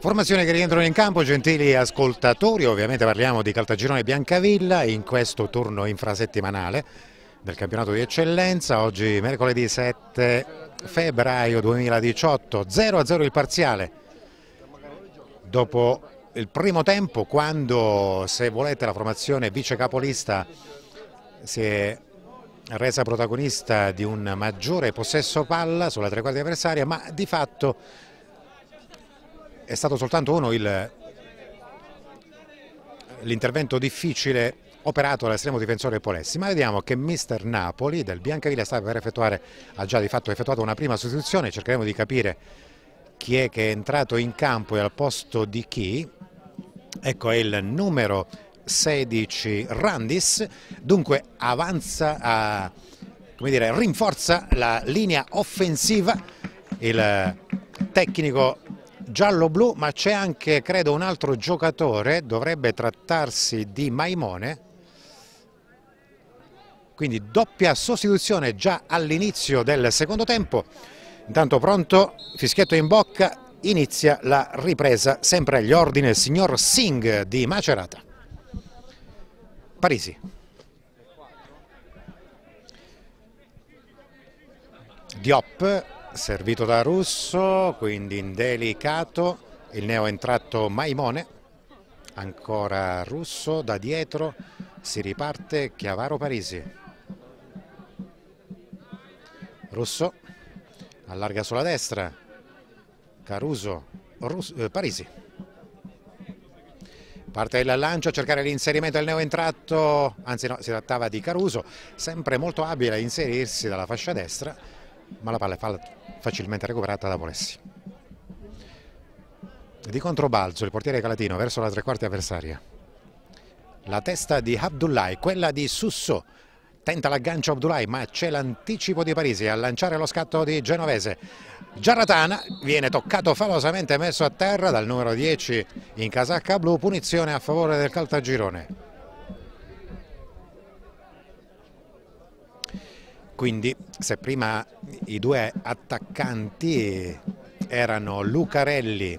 Formazione che rientrano in campo, gentili ascoltatori, ovviamente parliamo di Caltagirone Biancavilla in questo turno infrasettimanale del campionato di eccellenza, oggi mercoledì 7 febbraio 2018, 0-0 il parziale, dopo il primo tempo quando se volete la formazione vice capolista si è resa protagonista di un maggiore possesso palla sulla tre quarti avversaria ma di fatto è stato soltanto uno l'intervento difficile operato dall'estremo difensore Polessi, ma vediamo che mister Napoli del Biancavilla sta per effettuare, ha già di fatto effettuato una prima sostituzione, cercheremo di capire chi è che è entrato in campo e al posto di chi, ecco è il numero 16 Randis, dunque avanza, a, come dire, rinforza la linea offensiva, il tecnico giallo-blu ma c'è anche credo un altro giocatore, dovrebbe trattarsi di Maimone, quindi doppia sostituzione già all'inizio del secondo tempo, intanto pronto, fischietto in bocca, inizia la ripresa sempre agli ordini del signor Singh di Macerata. Parisi. Diop servito da Russo, quindi indelicato, il neo entrato Maimone, ancora Russo da dietro, si riparte Chiavaro Parisi. Russo allarga sulla destra, Caruso, Russo, eh, Parisi. Parte il lancio a cercare l'inserimento del neo entrato, anzi no, si trattava di Caruso, sempre molto abile a inserirsi dalla fascia destra, ma la palla è facilmente recuperata da Polessi. Di controbalzo il portiere Calatino verso la tre quarti avversaria. La testa di Abdullahi, quella di Susso. Tenta l'aggancio Abdullahi ma c'è l'anticipo di Parisi a lanciare lo scatto di Genovese. Giarratana viene toccato falosamente messo a terra dal numero 10 in casacca blu, punizione a favore del Caltagirone. Quindi se prima i due attaccanti erano Lucarelli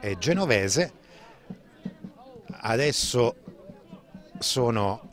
e Genovese, adesso sono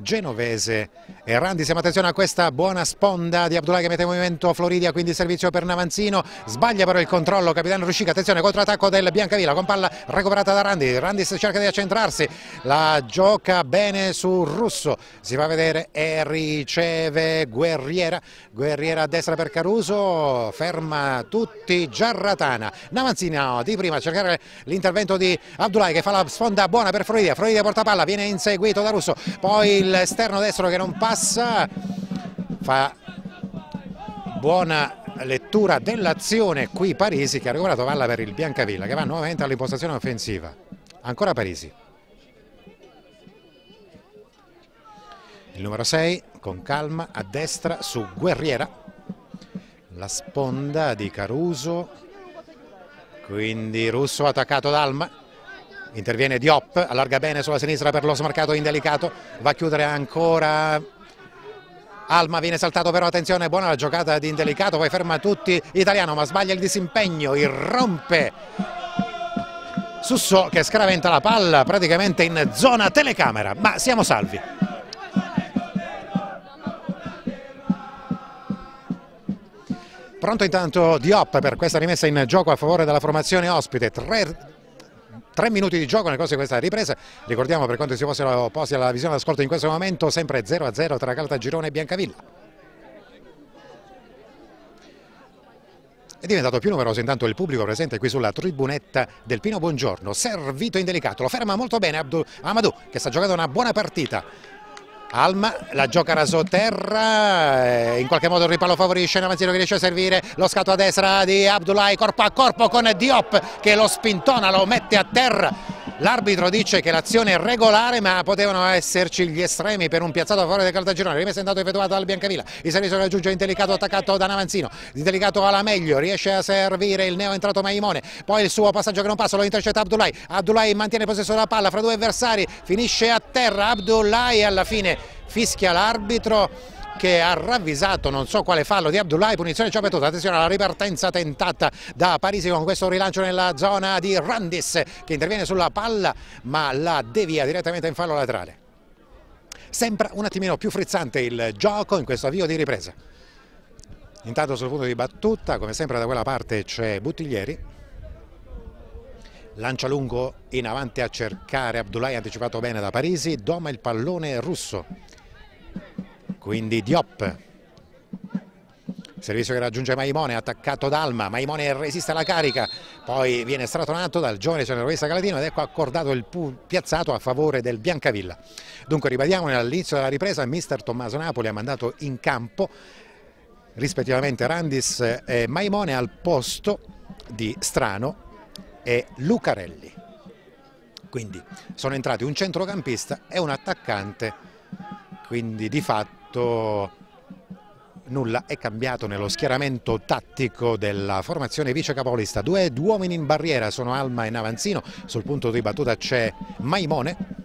Genovese. E Randi, siamo attenzione a questa buona sponda di Abdullah che mette in movimento Floridia, quindi servizio per Navanzino, sbaglia però il controllo, capitano Ruscica, attenzione, contrattacco del Biancavilla con palla recuperata da Randi, Randi cerca di accentrarsi, la gioca bene su Russo, si va a vedere e riceve Guerriera, Guerriera a destra per Caruso, ferma tutti, Giarratana, Navanzino di prima a cercare l'intervento di Abdullah che fa la sponda buona per Floridia, Floridia porta palla, viene inseguito da Russo, poi l'esterno destro che non passa fa buona lettura dell'azione qui Parisi che ha recuperato palla per il Biancavilla che va nuovamente all'impostazione offensiva. Ancora Parisi. Il numero 6 con calma a destra su Guerriera. La sponda di Caruso. Quindi Russo attaccato da interviene Diop, allarga bene sulla sinistra per lo smarcato indelicato, va a chiudere ancora. Alma viene saltato però attenzione buona la giocata di Indelicato poi ferma tutti. Italiano ma sbaglia il disimpegno irrompe Susso che scaraventa la palla praticamente in zona telecamera ma siamo salvi. Pronto intanto Diop per questa rimessa in gioco a favore della formazione ospite, tre tre minuti di gioco nel corso di questa ripresa. Ricordiamo per quanto si fossero opposti alla visione d'ascolto in questo momento, sempre 0-0 tra Caltagirone e Biancavilla. È diventato più numeroso intanto il pubblico presente qui sulla tribunetta del Pino Buongiorno, servito indelicato, lo ferma molto bene Abdul Amadou che sta giocando una buona partita Alma la gioca raso terra, eh, in qualche modo il ripallo favorisce Navanzino che riesce a servire lo scatto a destra di Abdullahi corpo a corpo con Diop che lo spintona, lo mette a terra. L'arbitro dice che l'azione è regolare ma potevano esserci gli estremi per un piazzato a favore del Caltagirone, rimessa intanto effettuata dal Biancavilla, il servizio raggiunge Indelicato attaccato da Navanzino, Indelicato alla meglio, riesce a servire il neo entrato Maimone, poi il suo passaggio che non passa lo intercetta Abdullahi, Abdullahi mantiene possesso della palla fra due avversari, finisce a terra. Abdullahi alla fine fischia l'arbitro che ha ravvisato non so quale fallo di Abdullahi, punizione Ciapetuta, attenzione alla ripartenza tentata da Parisi con questo rilancio nella zona di Randis che interviene sulla palla ma la devia direttamente in fallo laterale. Sembra un attimino più frizzante il gioco in questo avvio di ripresa. Intanto sul punto di battuta, come sempre da quella parte c'è Buttiglieri. Lancia lungo in avanti a cercare Abdullahi anticipato bene da Parisi, doma il pallone russo. Quindi Diop. Servizio che raggiunge Maimone, attaccato da Alma, Maimone resiste alla carica, poi viene stratonato dal giovane centrocampista Calatino ed ecco accordato il piazzato a favore del Biancavilla. Dunque ribadiamo all'inizio della ripresa, mister Tommaso Napoli ha mandato in campo rispettivamente Randis e Maimone al posto di Strano e Lucarelli. Quindi sono entrati un centrocampista e un attaccante, quindi di fatto nulla è cambiato nello schieramento tattico della formazione vice capolista. Due uomini in barriera sono Alma e Navanzino, sul punto di battuta c'è Maimone.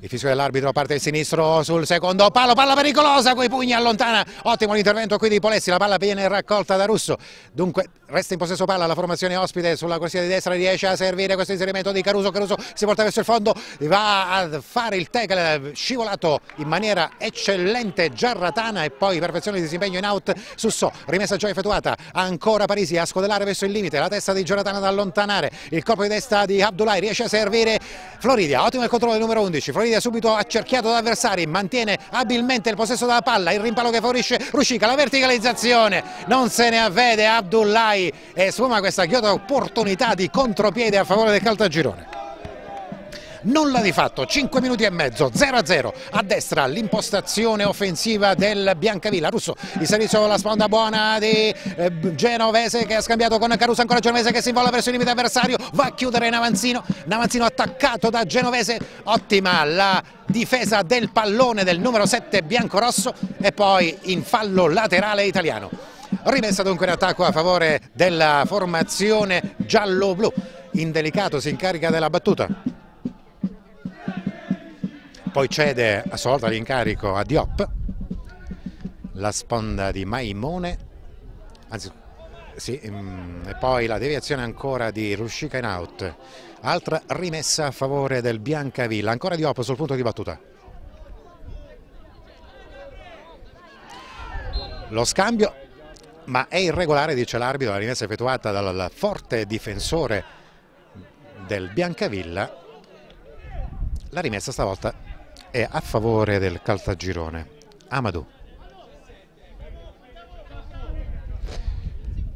Il fischio dell'arbitro parte il sinistro sul secondo. Palo, palla pericolosa, quei pugni allontana, ottimo l'intervento qui di Polessi, la palla viene raccolta da Russo, dunque resta in possesso palla la formazione ospite sulla corsia di destra, riesce a servire questo inserimento di Caruso, Caruso si porta verso il fondo, va a fare il tackle scivolato in maniera eccellente Giarratana e poi perfezione di disimpegno in out. Su So, rimessa già effettuata, ancora Parisi a scodellare verso il limite, la testa di Giarratana da allontanare, il colpo di testa di Abdullahi riesce a servire Floridia, ottimo il controllo del numero 11, Floridia subito accerchiato da avversari, mantiene abilmente il possesso della palla, il rimpallo che favorisce Ruscica, la verticalizzazione, non se ne avvede Abdullahi e sfuma questa chiota opportunità di contropiede a favore del Caltagirone. Nulla di fatto, 5 minuti e mezzo, 0-0 a destra l'impostazione offensiva del Biancavilla, Russo il servizio con la sponda buona di eh, Genovese che ha scambiato con Caruso, ancora Genovese che si invola verso il limite avversario, va a chiudere Navanzino, Navanzino attaccato da Genovese, ottima la difesa del pallone del numero 7 biancorosso e poi in fallo laterale italiano. Rimessa dunque in attacco a favore della formazione giallo-blu. Indelicato si incarica della battuta. Poi cede a sua volta l'incarico a Diop, la sponda di Maimone, anzi sì, mm, e poi la deviazione ancora di Ruscica in out, altra rimessa a favore del Biancavilla, ancora Diop sul punto di battuta. Lo scambio, ma è irregolare, dice l'arbitro, la rimessa effettuata dal forte difensore del Biancavilla. La rimessa stavolta è a favore del Caltagirone. Amadou.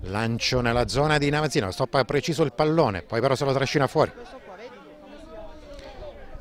Lancio nella zona di Navazzino, stoppa preciso il pallone, poi però se lo trascina fuori.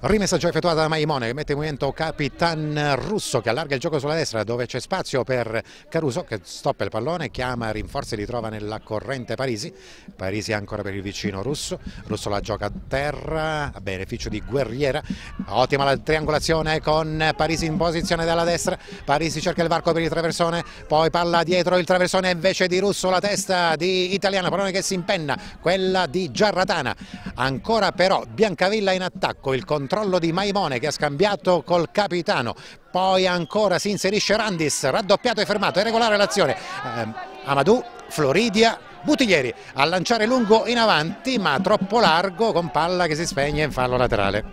Rimessa già effettuata da Maimone che mette in movimento Capitan Russo che allarga il gioco sulla destra dove c'è spazio per Caruso che stoppa il pallone, chiama rinforzi e li trova nella corrente Parisi. Parisi ancora per il vicino Russo, Russo la gioca a terra a beneficio di Guerriera. Ottima la triangolazione con Parisi in posizione dalla destra. Parisi cerca il varco per il traversone, poi palla dietro il traversone invece di Russo, la testa di Italiana, pallone che si impenna, quella di Giarratana. Ancora però Biancavilla in attacco, il controllo controllo di Maimone che ha scambiato col capitano. Poi ancora si inserisce Randis raddoppiato e fermato, è regolare l'azione. Eh, Amadou, Floridia Buttiglieri a lanciare lungo in avanti ma troppo largo con palla che si spegne in fallo laterale.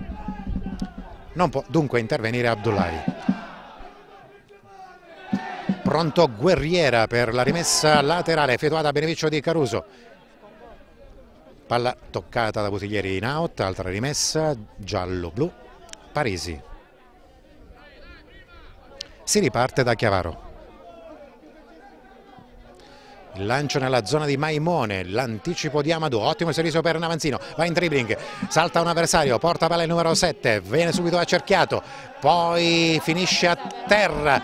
Non può dunque intervenire Abdullahi. Pronto Guerriera per la rimessa laterale effettuata a beneficio di Caruso Palla toccata da Butiglieri in out, altra rimessa, giallo-blu, Parisi. Si riparte da Chiavaro. Il lancio nella zona di Maimone, l'anticipo di Amadou, ottimo servizio per Navanzino, va in dribbling, salta un avversario, porta palla il numero 7, viene subito accerchiato, poi finisce a terra,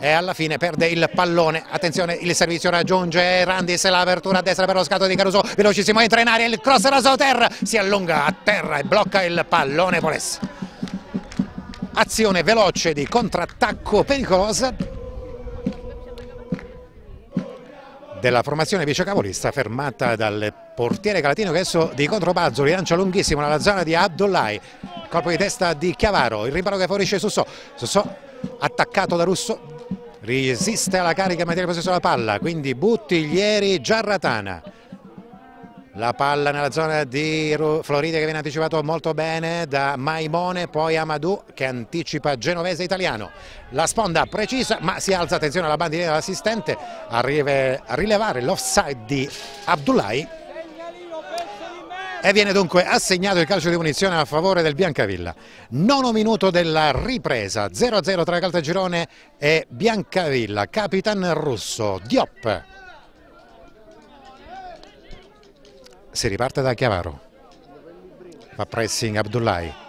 e alla fine perde il pallone. Attenzione il servizio raggiunge Randis l'apertura a destra per lo scatto di Caruso. Velocissimo entra in aria il cross raso terra si allunga a terra e blocca il pallone Polessi azione veloce di contrattacco pericolosa. Della formazione vicecapolista fermata dal portiere Calatino che adesso di contropazzo rilancia lunghissimo nella zona di Abdullahi. Colpo di testa di Chiavaro il riparo che favorisce Sussò. Sussò attaccato da Russo resiste alla carica e mantiene possesso della palla quindi Buttiglieri Giarratana. La palla nella zona di Floride che viene anticipato molto bene da Maimone, poi Amadou che anticipa Genovese Italiano. La sponda precisa ma si alza, attenzione alla bandierina dell'assistente, arriva a rilevare l'offside di Abdullahi e viene dunque assegnato il calcio di munizione a favore del Biancavilla. Nono minuto della ripresa, 0-0 tra Caltagirone e Biancavilla, Capitan Russo, Diop. si riparte da Chiavaro fa pressing Abdullahi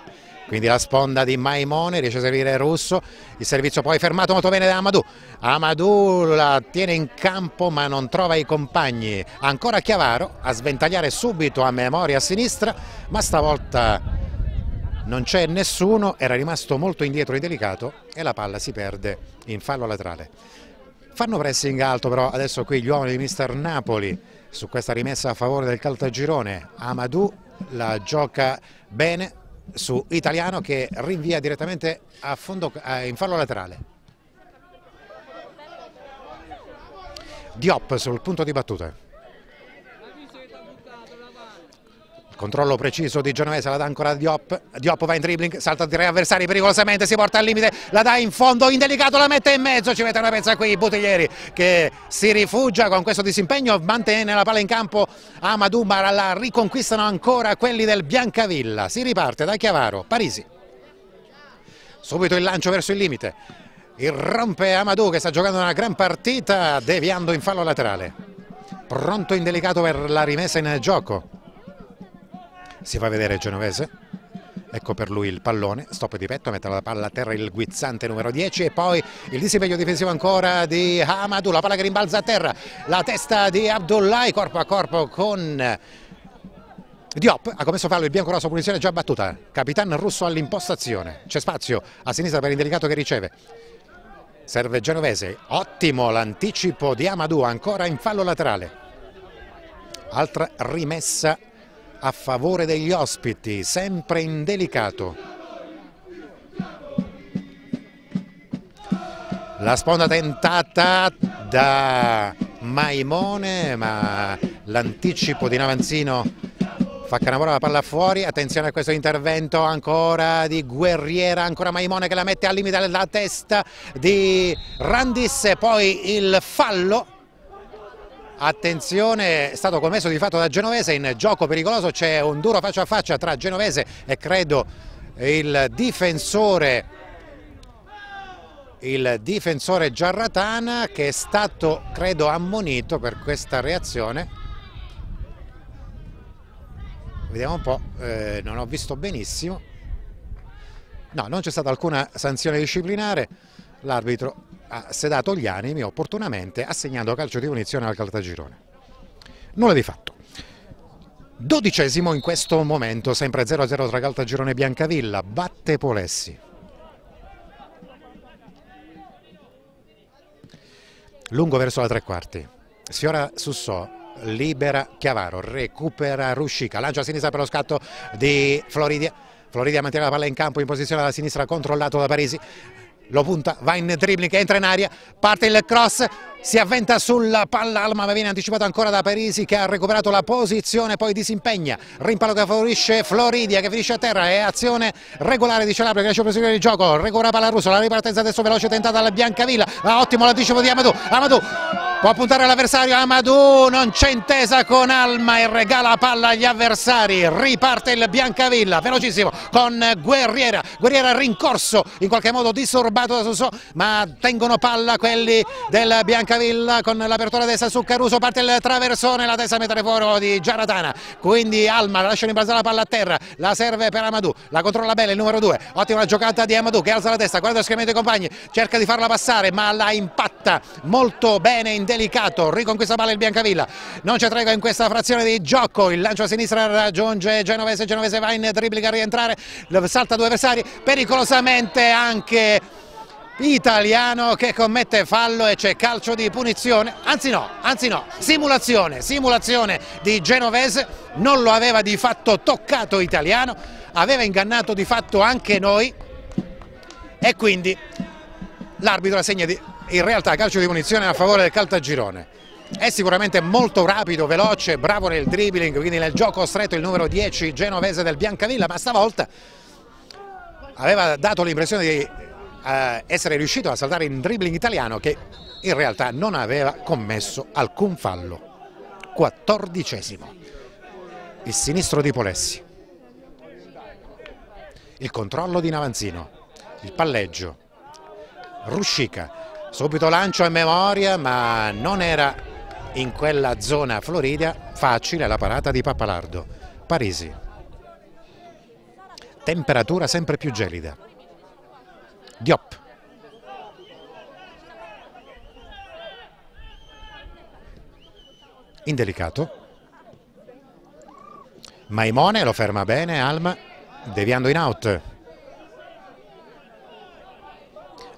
quindi la sponda di Maimone riesce a servire Russo. Il servizio poi fermato molto bene da Amadou. Amadou la tiene in campo ma non trova i compagni. Ancora Chiavaro a sventagliare subito a memoria a sinistra ma stavolta non c'è nessuno. Era rimasto molto indietro e delicato e la palla si perde in fallo laterale. Fanno pressing alto però adesso qui gli uomini di mister Napoli su questa rimessa a favore del Caltagirone. Amadou la gioca bene su Italiano che rinvia direttamente a fondo, in fallo laterale. Diop sul punto di battuta. Controllo preciso di Genovese, la dà ancora Diop, Diop va in dribbling, salta tre avversari pericolosamente, si porta al limite, la dà in fondo, indelicato, la mette in mezzo, ci mette una pezza qui Buttiglieri che si rifugia con questo disimpegno, mantiene la palla in campo Amadou, ma la riconquistano ancora quelli del Biancavilla, si riparte da Chiavaro, Parisi, subito il lancio verso il limite, irrompe Amadou che sta giocando una gran partita deviando in fallo laterale, pronto indelicato per la rimessa in gioco si fa vedere Genovese. Ecco per lui il pallone, stop di petto, mette la palla a terra il guizzante numero 10 e poi il disimpegno difensivo ancora di Hamadou, la palla che rimbalza a terra, la testa di Abdullahi corpo a corpo con Diop, ha commesso fallo, il bianco rosso, punizione già battuta, Capitan Russo all'impostazione, c'è spazio a sinistra per il delicato che riceve, serve Genovese, ottimo l'anticipo di Amadou, ancora in fallo laterale, altra rimessa a favore degli ospiti, sempre indelicato. La sponda tentata da Maimone, ma l'anticipo di Navanzino fa Canavora la palla fuori, attenzione a questo intervento ancora di Guerriera, ancora Maimone che la mette al limite della testa di Randis, poi il fallo Attenzione, è stato commesso di fatto da Genovese, in gioco pericoloso c'è un duro faccia a faccia tra Genovese e credo il difensore, il difensore Giarratana che è stato credo ammonito per questa reazione. Vediamo un po', eh, non ho visto benissimo. No, non c'è stata alcuna sanzione disciplinare, l'arbitro ha sedato gli animi opportunamente assegnando calcio di punizione al Caltagirone. Nulla di fatto. Dodicesimo in questo momento, sempre 0-0 tra Caltagirone e Biancavilla, batte Polessi. Lungo verso la tre quarti, sfiora Sussò, libera Chiavaro, recupera Ruscica, lancia a sinistra per lo scatto di Floridia. Floridia mantiene la palla in campo in posizione alla sinistra, controllato da Parisi lo punta, va in dribbling, entra in aria, parte il cross, si avventa sulla palla Alma ma viene anticipato ancora da Parisi che ha recuperato la posizione poi disimpegna rimpallo che favorisce Floridia che finisce a terra e azione regolare di Calabria che lascia proseguire il gioco recupera palla russo la ripartenza adesso veloce tentata dalla Biancavilla ottimo l'anticipo di Amadou Amadou può puntare l'avversario Amadou non c'è intesa con Alma e regala palla agli avversari. Riparte il Biancavilla velocissimo con Guerriera. Guerriera rincorso in qualche modo disturbato da Susso ma tengono palla quelli del Biancavilla Cavilla con l'apertura destra su Caruso, parte il traversone, la testa mettere fuori di Giaratana, quindi Alma lascia rimbalzare la palla a terra, la serve per Amadou, la controlla bene il numero 2, ottima giocata di Amadou che alza la testa, guarda lo schermento dei compagni, cerca di farla passare ma la impatta molto bene, indelicato, riconquista palla il Biancavilla, non c'è tregua in questa frazione di gioco, il lancio a sinistra raggiunge Genovese, Genovese va in dribbling a rientrare, salta due avversari, pericolosamente anche italiano che commette fallo e c'è calcio di punizione, anzi no, anzi no, simulazione, simulazione di Genovese, non lo aveva di fatto toccato italiano, aveva ingannato di fatto anche noi. E quindi l'arbitro assegna di, in realtà calcio di munizione a favore del Caltagirone. È sicuramente molto rapido, veloce, bravo nel dribbling, quindi nel gioco stretto il numero 10 genovese del Biancavilla, ma stavolta aveva dato l'impressione di eh, essere riuscito a saltare in dribbling italiano che in realtà non aveva commesso alcun fallo. Quattordicesimo, il sinistro di Polessi, il controllo di Navanzino, il palleggio, Ruscica, subito lancio a memoria ma non era in quella zona floridia facile la parata di Pappalardo. Parisi, temperatura sempre più gelida. Diop. Indelicato. Maimone lo ferma bene, Alma, deviando in out.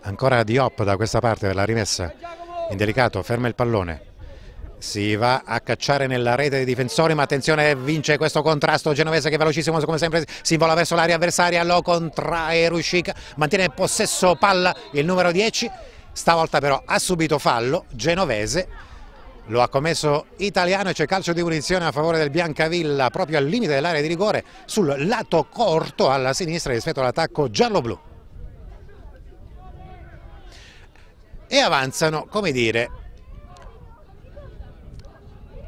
Ancora Diop da questa parte della rimessa. Indelicato, ferma il pallone. Si va a cacciare nella rete dei difensori, ma attenzione, vince questo contrasto genovese che è velocissimo come sempre si invola verso l'area avversaria, lo contrae Ruscica, mantiene possesso palla il numero 10, stavolta però ha subito fallo, genovese, lo ha commesso italiano e c'è calcio di punizione a favore del Biancavilla proprio al limite dell'area di rigore sul lato corto alla sinistra rispetto all'attacco giallo-blu. E avanzano, come dire,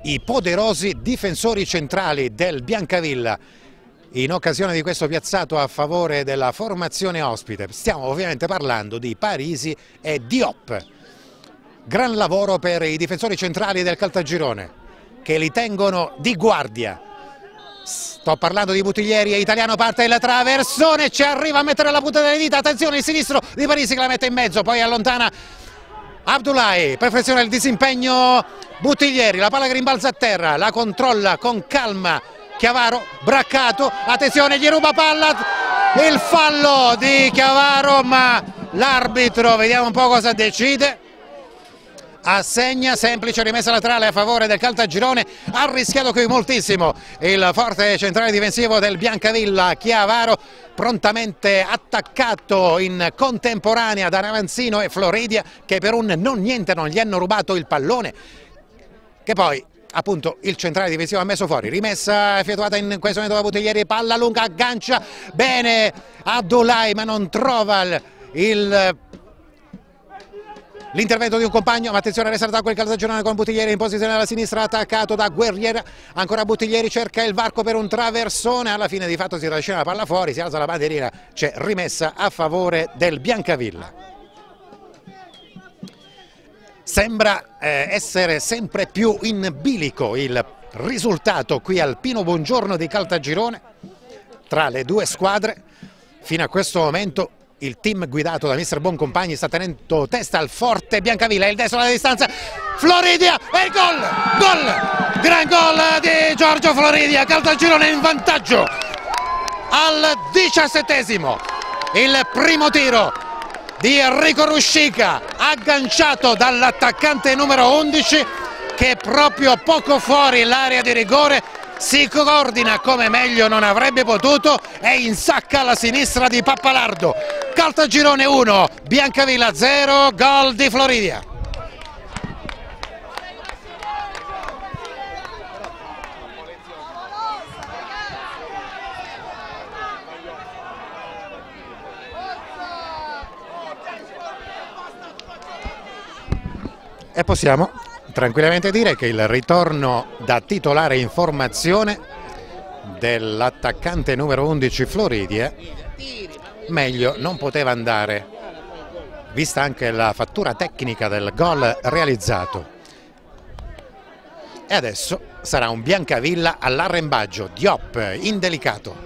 i poderosi difensori centrali del Biancavilla in occasione di questo piazzato a favore della formazione ospite. Stiamo ovviamente parlando di Parisi e Diop. Gran lavoro per i difensori centrali del Caltagirone che li tengono di guardia. Sto parlando di Buttiglieri e Italiano parte il traversone, ci arriva a mettere la punta delle dita, attenzione il sinistro di Parisi che la mette in mezzo, poi allontana Abdullahi, perfeziona il disimpegno Buttiglieri, la palla che rimbalza a terra, la controlla con calma Chiavaro, braccato, attenzione gli ruba palla, il fallo di Chiavaro ma l'arbitro, vediamo un po' cosa decide assegna semplice rimessa laterale a favore del Caltagirone ha rischiato qui moltissimo il forte centrale difensivo del Biancavilla Chiavaro prontamente attaccato in contemporanea da Ravanzino e Floridia che per un non niente non gli hanno rubato il pallone che poi appunto il centrale difensivo ha messo fuori, rimessa effettuata in questo momento da Buttiglieri, palla lunga, aggancia, bene Abdullahi ma non trova il L'intervento di un compagno, ma attenzione a restare da quel calzagionale con Buttiglieri in posizione alla sinistra, attaccato da Guerriera, ancora Buttiglieri cerca il varco per un traversone, alla fine di fatto si trascina la palla fuori, si alza la bandierina, c'è rimessa a favore del Biancavilla. Sembra eh, essere sempre più in bilico il risultato qui al Pino Buongiorno di Caltagirone tra le due squadre. Fino a questo momento il team guidato da mister Boncompagni sta tenendo testa al forte Biancavilla, il destro alla distanza, Floridia e il gol, gol, gran gol di Giorgio Floridia, Caltagirone in vantaggio. Al diciassettesimo, il primo tiro di Enrico Ruscica agganciato dall'attaccante numero 11 che proprio poco fuori l'area di rigore si coordina come meglio non avrebbe potuto e insacca alla sinistra di Pappalardo. Caltagirone 1, Biancavilla 0, gol di Floridia. E possiamo tranquillamente dire che il ritorno da titolare in formazione dell'attaccante numero 11 Floridia meglio non poteva andare vista anche la fattura tecnica del gol realizzato. E adesso sarà un Biancavilla all'arrembaggio. Diop indelicato.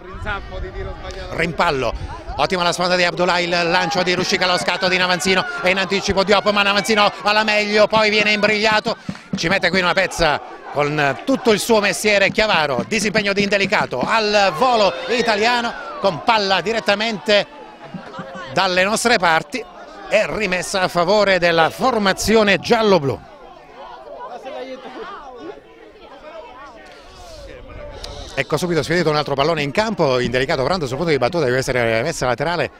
Rimpallo ottima la sponda di Abdullah il lancio di Ruscica lo scatto di Navanzino e in anticipo Diop ma Navanzino alla meglio poi viene imbrigliato. Ci mette qui una pezza con tutto il suo mestiere Chiavaro disimpegno di indelicato al volo italiano con palla direttamente dalle nostre parti e rimessa a favore della formazione giallo-blu Ecco subito vede un altro pallone in campo, indelicato Brando sul punto di battuta deve essere messa laterale.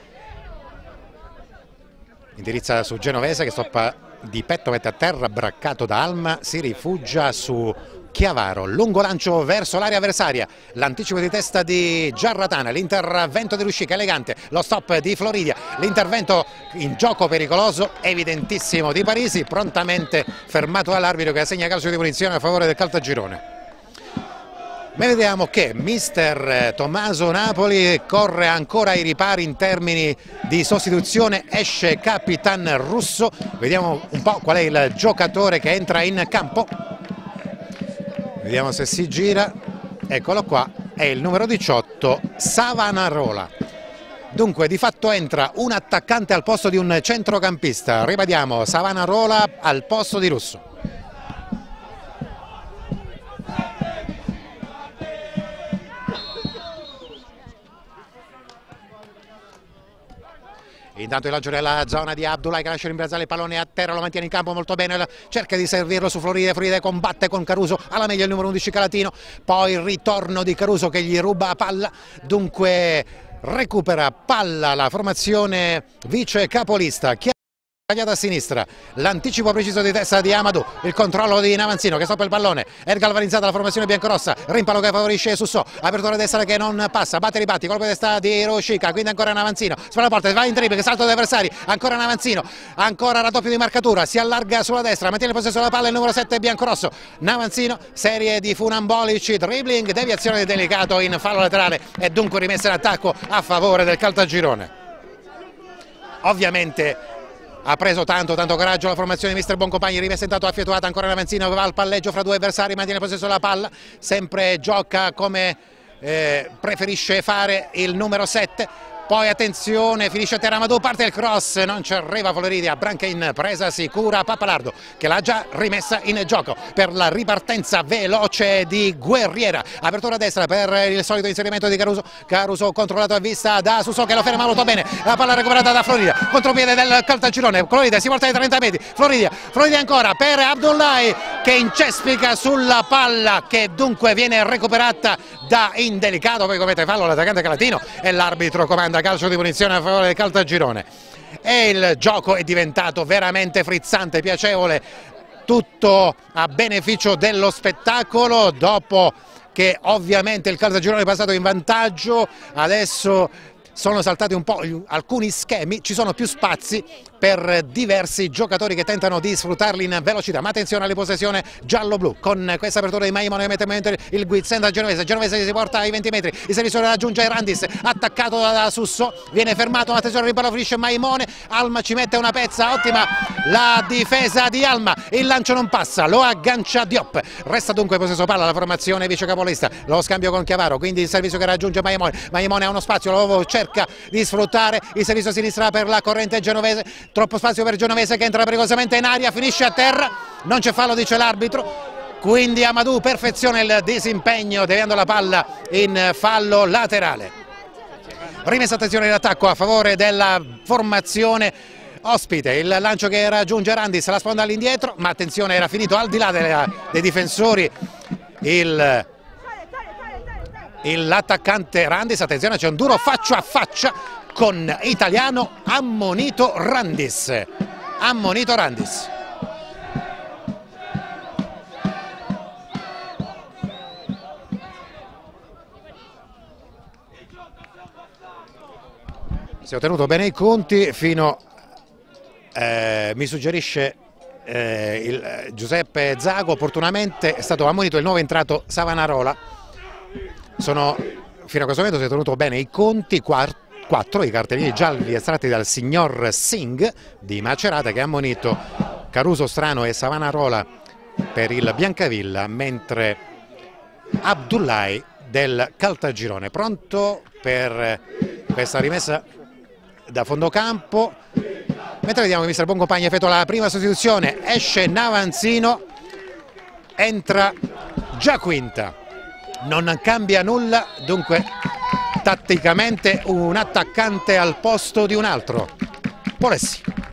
indirizza su Genovese che stoppa di petto, mette a terra, braccato da Alma, si rifugia su Chiavaro, lungo lancio verso l'area avversaria, l'anticipo di testa di Giarratana, l'intervento di Ruscica elegante, lo stop di Floridia, l'intervento in gioco pericoloso evidentissimo di Parisi, prontamente fermato dall'arbitro che assegna calcio di punizione a favore del Caltagirone. Vediamo che mister Tommaso Napoli corre ancora ai ripari in termini di sostituzione, esce Capitan Russo, vediamo un po' qual è il giocatore che entra in campo, vediamo se si gira, eccolo qua, è il numero 18 Savanarola. Dunque di fatto entra un attaccante al posto di un centrocampista, ribadiamo Savanarola al posto di Russo. Intanto il lancio nella zona di Abdullah che lascia rimbalzare il pallone a terra, lo mantiene in campo molto bene, cerca di servirlo su Floride, Floride combatte con Caruso, alla meglio il numero 11 Calatino, poi il ritorno di Caruso che gli ruba palla, dunque recupera palla la formazione vice capolista. Tagliata a sinistra, l'anticipo preciso di testa di Amadou, il controllo di Navanzino che stoppa il pallone, è galvanizzata la formazione biancorossa, rimpallo che favorisce Sussò, apertura destra che non passa, batte ribatti, colpo di testa di Roscica, quindi ancora Navanzino, spara la porta, va in dribbling, salto degli avversari, ancora Navanzino, ancora raddoppio di marcatura, si allarga sulla destra, mantiene il possesso della palla il numero 7 biancorosso, Navanzino, serie di funambolici, dribbling, deviazione delicato in fallo laterale e dunque rimessa in attacco a favore del Caltagirone. Ovviamente ha preso tanto, tanto coraggio la formazione di mister Boncompagni, rimessa affietuata ancora Navanzino che va al palleggio fra due avversari, mantiene possesso della palla, sempre gioca come eh, preferisce fare il numero 7, poi attenzione, finisce a terra Amadou, parte il cross, non ci arriva Floridia, Branca in presa sicura, Pappalardo che l'ha già rimessa in gioco per la ripartenza veloce di Guerriera, apertura a destra per il solito inserimento di Caruso, Caruso controllato a vista da Suso che lo ferma molto bene, la palla recuperata da Floridia, contropiede del Caltagirone, Floridia si porta ai 30 metri, Floridia, Floridia ancora per Abdullahi che incespica sulla palla che dunque viene recuperata da Indelicato, poi comette fallo l'attaccante Calatino e l'arbitro comanda da calcio di punizione a favore del Caltagirone. E il gioco è diventato veramente frizzante, piacevole, tutto a beneficio dello spettacolo dopo che ovviamente il Caltagirone è passato in vantaggio, adesso sono saltati un po' alcuni schemi, ci sono più spazi per diversi giocatori che tentano di sfruttarli in velocità, ma attenzione alle possessione giallo-blu. Con questa apertura di Maimone mette il Guizzenda Genovese, Genovese si porta ai 20 metri, il servizio raggiunge Randis, attaccato da Susso, viene fermato, attenzione riparo finisce Maimone, Alma ci mette una pezza, ottima la difesa di Alma, il lancio non passa, lo aggancia Diop, resta dunque possesso palla la formazione vice capolista, lo scambio con Chiavaro, quindi il servizio che raggiunge Maimone, Maimone ha uno spazio, lo cerca di sfruttare, il servizio a sinistra per la corrente genovese, troppo spazio per Genovese che entra pericolosamente in aria, finisce a terra, non c'è fallo dice l'arbitro, quindi Amadou perfeziona il disimpegno deviando la palla in fallo laterale. Rimessa attenzione in a favore della formazione ospite, il lancio che raggiunge Randis, la sponda all'indietro, ma attenzione era finito al di là dei difensori. Il l'attaccante Randis, attenzione c'è un duro faccia a faccia con Italiano ammonito Randis. Ammonito Randis. Si è ottenuto bene i conti fino, eh, mi suggerisce eh, il, Giuseppe Zago, opportunamente è stato ammonito il nuovo entrato Savanarola. Sono, fino a questo momento si è tenuto bene i conti, quarto 4 i cartellini gialli estratti dal signor Singh di Macerata che ha ammonito Caruso Strano e Savanarola per il Biancavilla mentre Abdullahi del Caltagirone. Pronto per questa rimessa da fondo campo. Mentre vediamo che mister Boncompagni effettua la prima sostituzione esce Navanzino entra già quinta non cambia nulla dunque tatticamente un attaccante al posto di un altro. Polessi.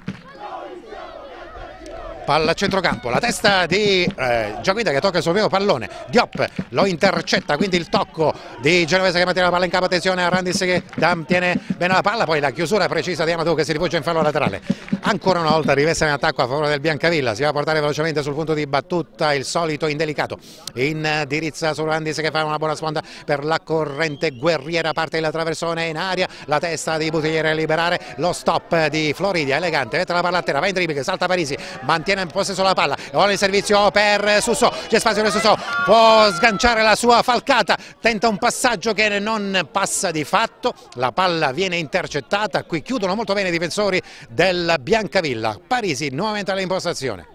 Palla a centrocampo, la testa di eh, Giaquita che tocca il suo primo pallone, Diop lo intercetta, quindi il tocco di Genovese che mantiene la palla in capo, attenzione a Randis che tiene bene la palla, poi la chiusura precisa di Amadou che si rifugia in fallo laterale, ancora una volta rimessa in attacco a favore del Biancavilla, si va a portare velocemente sul punto di battuta il solito indelicato, indirizza su Randis che fa una buona sponda per la corrente guerriera, parte il traversone in aria, la testa di Butigliere a liberare, lo stop di Floridia, elegante, mette la palla a terra, va in dribbling, salta Parisi, mantiene tiene in possesso la palla, ora il servizio per Susso, c'è spazio per Susso, può sganciare la sua falcata, tenta un passaggio che non passa di fatto, la palla viene intercettata, qui chiudono molto bene i difensori del Biancavilla, Parisi nuovamente all'impostazione.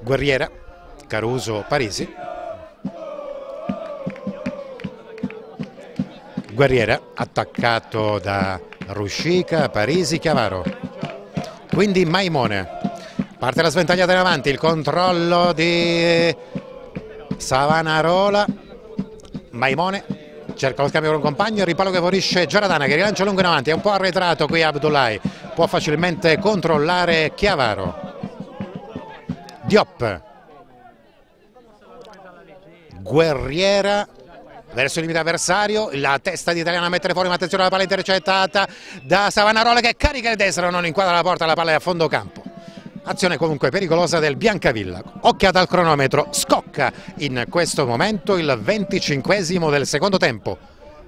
Guerriera, Caruso, Parisi. Guerriera attaccato da Ruscica, Parisi, Chiavaro quindi Maimone parte la sventagliata in avanti il controllo di Savanarola. Maimone cerca lo scambio con un compagno il ripalo che favorisce Giaradana che rilancia lungo in avanti è un po' arretrato qui Abdullahi può facilmente controllare Chiavaro. Diop. Guerriera verso il limite avversario, la testa di Italiano a mettere fuori, ma attenzione alla palla intercettata da Savanarola che carica il destro, non inquadra la porta, la palla è a fondo campo. Azione comunque pericolosa del Biancavilla, occhiata al cronometro, scocca in questo momento il 25 del secondo tempo.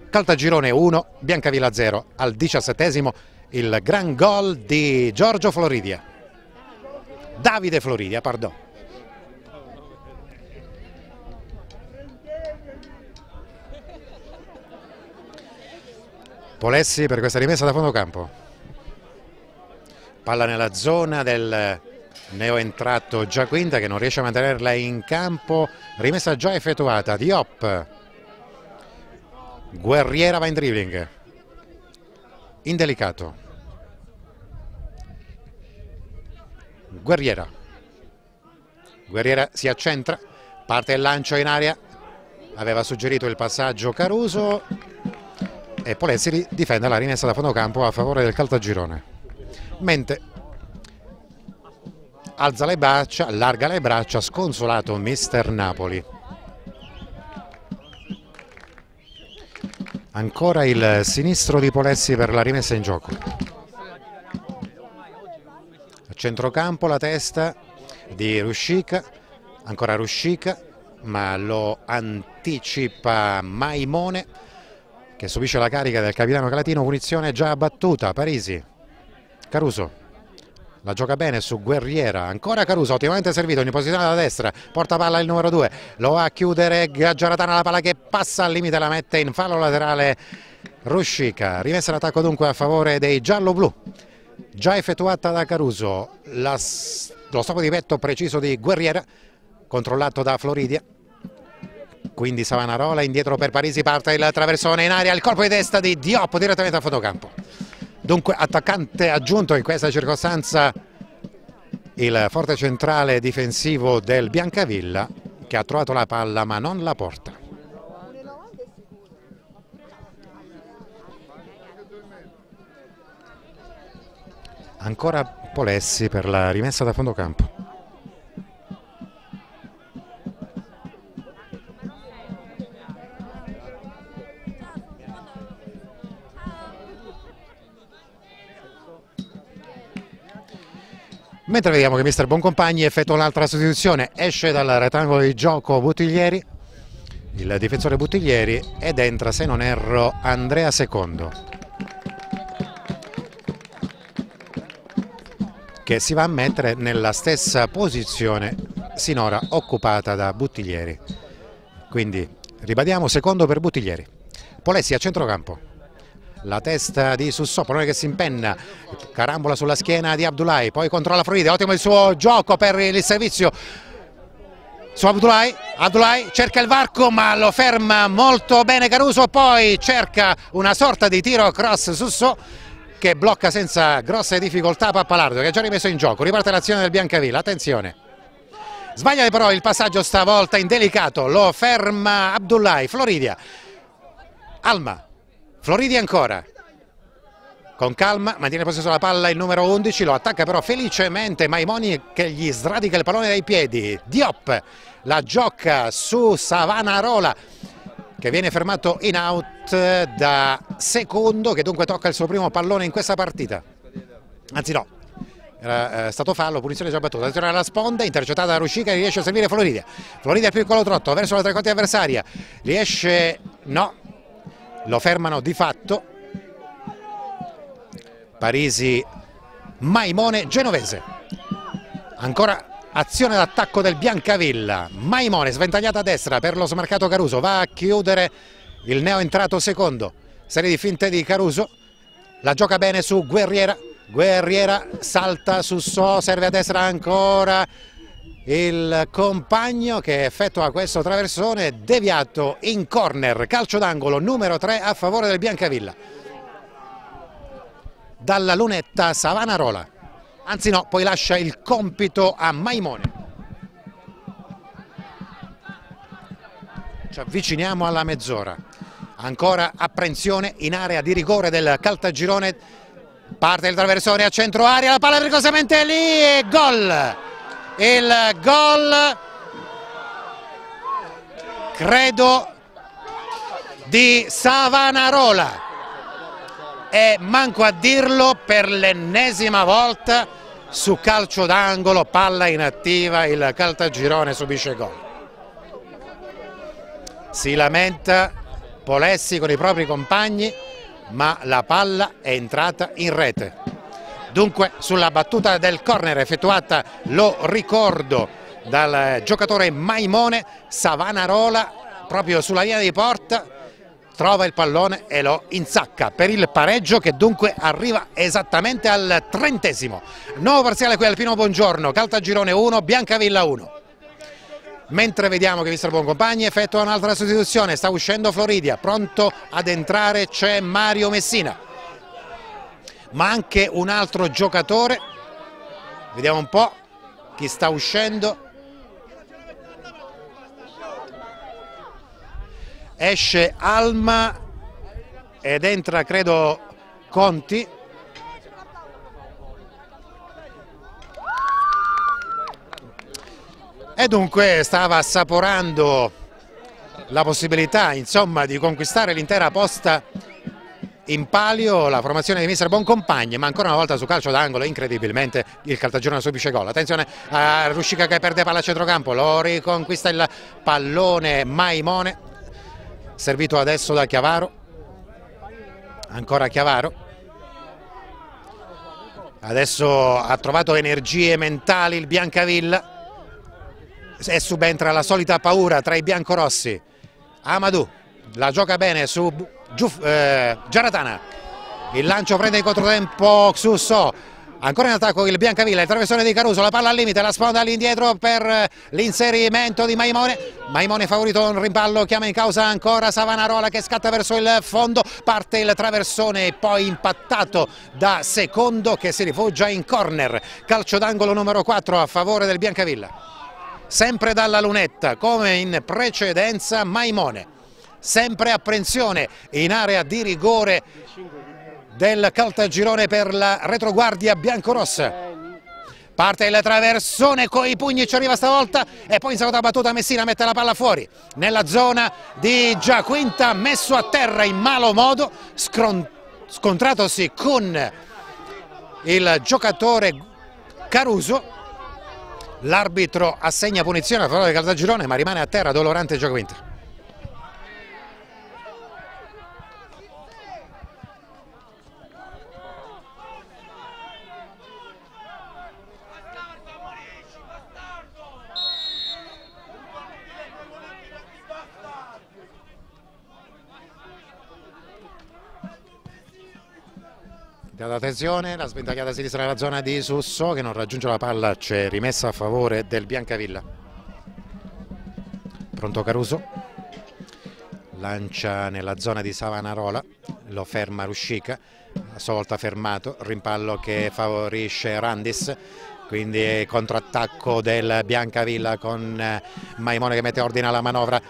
Caltagirone 1, Biancavilla 0 al 17 il gran gol di Giorgio Floridia. Davide Floridia, pardon. Polessi per questa rimessa da fondo campo. Palla nella zona del neoentrato Giaquinta che non riesce a mantenerla in campo. Rimessa già effettuata. Diop. Guerriera va in dribbling. Indelicato. Guerriera. Guerriera si accentra. Parte il lancio in aria. Aveva suggerito il passaggio Caruso e Polessi difende la rimessa da fondocampo a favore del Caltagirone. Mentre alza le braccia, allarga le braccia, sconsolato mister Napoli. Ancora il sinistro di Polessi per la rimessa in gioco. A centrocampo la testa di Ruscica, ancora Ruscica, ma lo anticipa Maimone che subisce la carica del capitano Calatino, punizione già battuta, Parisi, Caruso, la gioca bene su Guerriera, ancora Caruso, ottimamente servito in posizione alla destra, porta palla il numero 2, lo va a chiudere Gaggiaratana, la palla che passa al limite, la mette in fallo laterale Ruscica, rimessa l'attacco dunque a favore dei giallo-blu, già effettuata da Caruso, la, lo stop di petto preciso di Guerriera, controllato da Floridia, quindi Savanarola indietro per Parisi parte il traversone in aria il colpo di testa di Diop direttamente a fotocampo. Dunque attaccante aggiunto in questa circostanza il forte centrale difensivo del Biancavilla che ha trovato la palla ma non la porta. Ancora Polessi per la rimessa da fondo campo Mentre vediamo che mister Boncompagni effettua un'altra sostituzione, esce dal rettangolo di gioco Buttiglieri, il difensore Buttiglieri ed entra, se non erro, Andrea Secondo. Che si va a mettere nella stessa posizione sinora occupata da Buttiglieri. Quindi ribadiamo secondo per Buttiglieri. Polessi a centrocampo la testa di Sussopolo che si impenna, carambola sulla schiena di Abdullahi, poi controlla Floride, ottimo il suo gioco per il servizio. Su Abdullahi, Abdullahi cerca il varco ma lo ferma molto bene Caruso, poi cerca una sorta di tiro cross Susso che blocca senza grosse difficoltà Pappalardo che ha già rimesso in gioco, riparte l'azione del Biancavilla, attenzione. Sbaglia però il passaggio stavolta indelicato, lo ferma Abdullahi, Floridia, Alma, Floridi ancora. con calma, mantiene possesso la palla il numero 11, lo attacca però felicemente Maimoni che gli sradica il pallone dai piedi. Diop la gioca su Savanarola che viene fermato in out da Secondo che dunque tocca il suo primo pallone in questa partita. Anzi no, era eh, stato fallo, punizione già battuta, attenzione alla sponda, intercettata da Ruscica, riesce a servire Floridia. Floridia piccolo trotto verso la tre quarti avversaria, riesce, no, lo fermano di fatto Parisi, Maimone, Genovese. Ancora azione d'attacco del Biancavilla. Maimone sventagliata a destra per lo smarcato Caruso. Va a chiudere il neo entrato secondo. Serie di finte di Caruso. La gioca bene su Guerriera. Guerriera salta su So, serve a destra ancora il compagno che effettua questo traversone deviato in corner, calcio d'angolo numero 3 a favore del Biancavilla dalla lunetta Savanarola. Anzi no, poi lascia il compito a Maimone. Ci avviciniamo alla mezz'ora. Ancora apprensione in area di rigore del Caltagirone. Parte il traversone a centro area, la palla pericolosamente lì e gol. Il gol credo di Savanarola e manco a dirlo per l'ennesima volta su calcio d'angolo, palla inattiva, il Caltagirone subisce gol. Si lamenta Polessi con i propri compagni, ma la palla è entrata in rete. Dunque sulla battuta del corner effettuata, lo ricordo, dal giocatore Maimone, Savanarola proprio sulla linea di porta trova il pallone e lo insacca per il pareggio che dunque arriva esattamente al trentesimo. Nuovo parziale qui al Pino Buongiorno, Caltagirone 1, Biancavilla 1. Mentre vediamo che Mister Buoncompagni effettua un'altra sostituzione, sta uscendo Floridia, pronto ad entrare c'è Mario Messina. Ma anche un altro giocatore, vediamo un po' chi sta uscendo, esce Alma ed entra credo Conti. E dunque stava assaporando la possibilità insomma di conquistare l'intera posta in palio la formazione di mister Boncompagni ma ancora una volta su calcio d'angolo incredibilmente il Caltagirone subisce gol. Attenzione a Ruscica che perde palla a centrocampo lo riconquista il pallone Maimone servito adesso da Chiavaro ancora Chiavaro. Adesso ha trovato energie mentali il Biancavilla. E subentra la solita paura tra i biancorossi. Amadou la gioca bene su Giuf, eh, Giaratana il lancio prende in controtempo Xusso Ancora in attacco il Biancavilla, il traversone di Caruso, la palla al limite, la sponda all'indietro per l'inserimento di Maimone. Maimone favorito un rimpallo, chiama in causa ancora Savanarola che scatta verso il fondo, parte il traversone poi impattato da Secondo che si rifugia in corner. Calcio d'angolo numero 4 a favore del Biancavilla. Sempre dalla lunetta, come in precedenza Maimone. Sempre apprensione in area di rigore del Caltagirone per la retroguardia biancorossa. Parte il traversone con i pugni, ci arriva stavolta e poi in seconda battuta Messina mette la palla fuori. Nella zona di Giaquinta messo a terra in malo modo, scontratosi con il giocatore Caruso. L'arbitro assegna punizione a favore del Caltagirone ma rimane a terra dolorante Giaquinta. Data attenzione, la sventagliata a sinistra nella zona di Susso che non raggiunge la palla, c'è rimessa a favore del Biancavilla. Pronto Caruso, lancia nella zona di Savanarola, lo ferma Ruscica, a sua volta fermato, rimpallo che favorisce Randis, quindi contrattacco del Biancavilla con Maimone che mette ordine alla manovra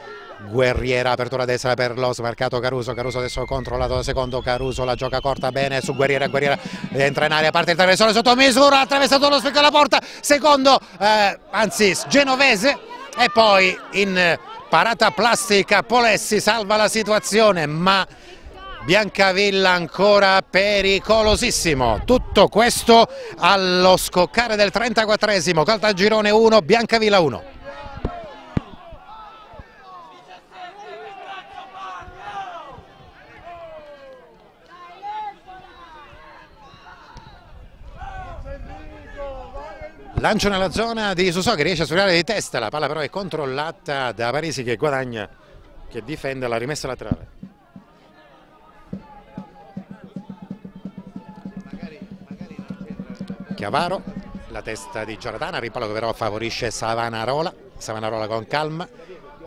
Guerriera, apertura destra per lo smarcato Caruso, Caruso adesso controllato da secondo, Caruso la gioca corta bene su Guerriera, Guerriera entra in area, parte il traversone sotto misura, attraversato lo specchio della porta, secondo, eh, anzi Genovese e poi in parata plastica Polessi salva la situazione ma Biancavilla ancora pericolosissimo. Tutto questo allo scoccare del 34esimo Caltagirone 1 Biancavilla 1 Lancio nella zona di Susò che riesce a sfruttare di testa, la palla però è controllata da Parisi che guadagna, che difende la rimessa laterale. Chiavaro, la testa di Giordana, rimpallo che però favorisce Savanarola, Savanarola con calma,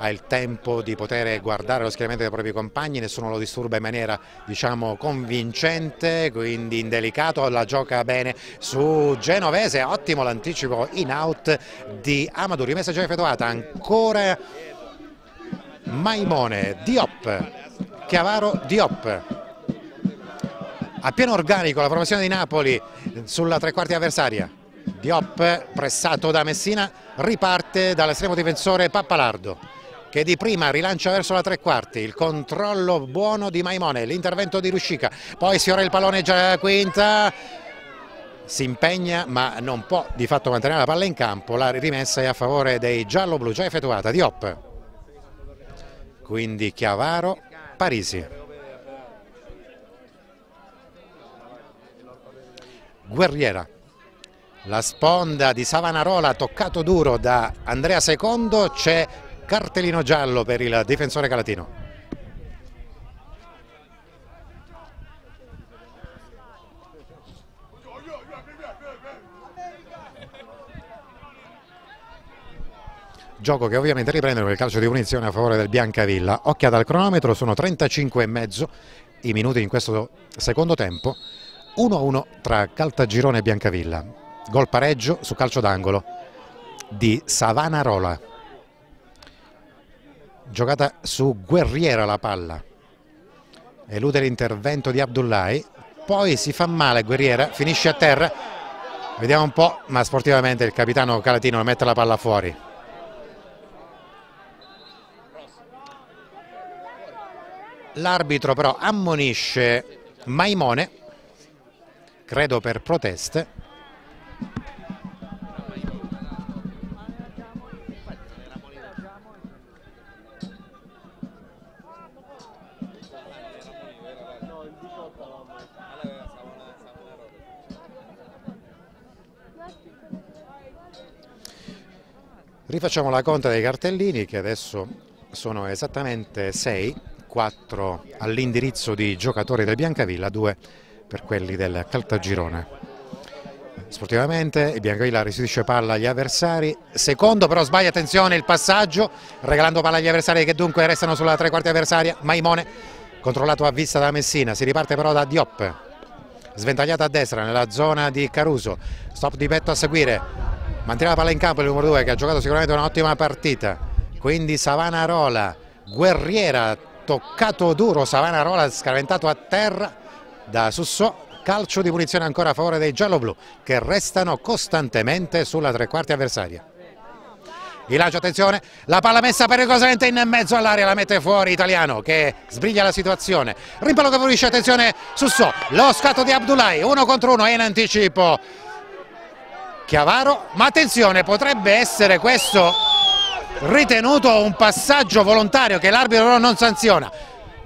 ha il tempo di poter guardare lo schieramento dei propri compagni, nessuno lo disturba in maniera diciamo convincente, quindi indelicato, la gioca bene su Genovese, ottimo l'anticipo in out di Amadou, rimessa già effettuata, ancora Maimone, Diop, Chiavaro, Diop. A pieno organico la formazione di Napoli sulla tre quarti avversaria. Diop pressato da Messina riparte dall'estremo difensore Pappalardo che di prima rilancia verso la tre quarti, il controllo buono di Maimone, l'intervento di Ruscica, poi sfiora il pallone già quinta, si impegna ma non può di fatto mantenere la palla in campo, la rimessa è a favore dei giallo-blu, già effettuata, Diop, quindi Chiavaro, Parisi. Guerriera, la sponda di Savanarola toccato duro da Andrea Secondo, c'è cartellino giallo per il difensore calatino. Gioco che ovviamente riprende con il calcio di punizione a favore del Biancavilla. Occhiata al cronometro, sono 35 e mezzo i minuti in questo secondo tempo. 1-1 tra Caltagirone e Biancavilla. Gol pareggio su calcio d'angolo di Savanarola giocata su Guerriera la palla. Elude l'intervento di Abdullahi. Poi si fa male Guerriera finisce a terra. Vediamo un po' ma sportivamente il capitano Calatino mette la palla fuori. L'arbitro però ammonisce Maimone credo per proteste Rifacciamo la conta dei cartellini che adesso sono esattamente 6, 4 all'indirizzo di giocatori del Biancavilla, 2 per quelli del Caltagirone. Sportivamente il Biancavilla restituisce palla agli avversari, secondo però sbaglia, attenzione il passaggio, regalando palla agli avversari che dunque restano sulla tre quarti avversaria, Maimone controllato a vista da Messina, si riparte però da Diop, sventagliata a destra nella zona di Caruso, stop di petto a seguire, mantiene la palla in campo il numero 2 che ha giocato sicuramente un'ottima partita. Quindi Savanarola guerriera toccato duro. Savanarola scaventato a terra da Sussò. Calcio di punizione ancora a favore dei gialloblu che restano costantemente sulla tre quarti avversaria. Il lancio, attenzione, la palla messa pericolosamente in mezzo all'area, la mette fuori Italiano che sbriglia la situazione. Rimpallo che favorisce, attenzione, Sussò, lo scatto di Abdullahi, uno contro uno, è in anticipo Chiavaro, ma attenzione potrebbe essere questo ritenuto un passaggio volontario che l'arbitro non sanziona.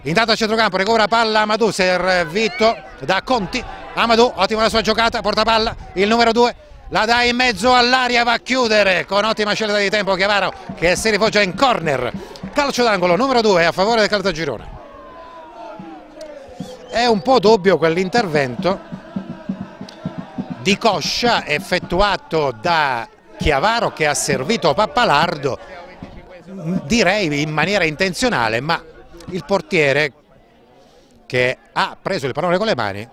Intanto a centrocampo recupera palla Amadou, servito da Conti. Amadou, ottima la sua giocata, porta palla, il numero 2 la dà in mezzo all'aria, va a chiudere con ottima scelta di tempo Chiavaro che si rifoggia in corner. Calcio d'angolo numero 2 a favore del Caltagirone. È un po' dubbio quell'intervento di coscia effettuato da Chiavaro che ha servito Pappalardo direi in maniera intenzionale ma il portiere che ha preso il pallone con le mani